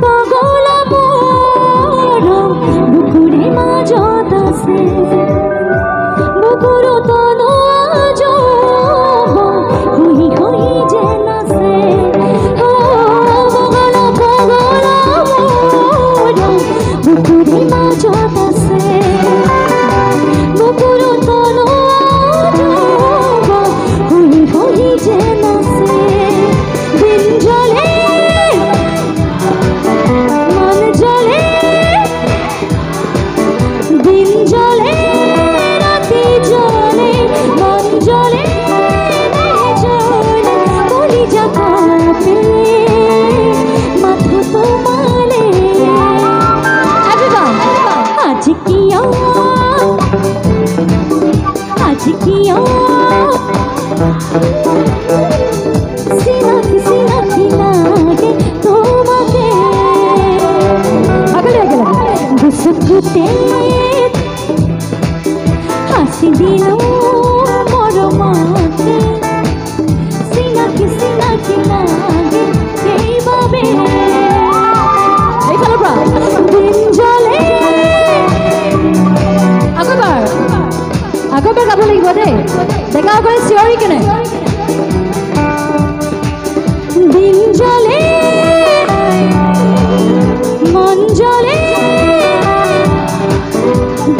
poco. Chiều